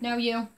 No, you.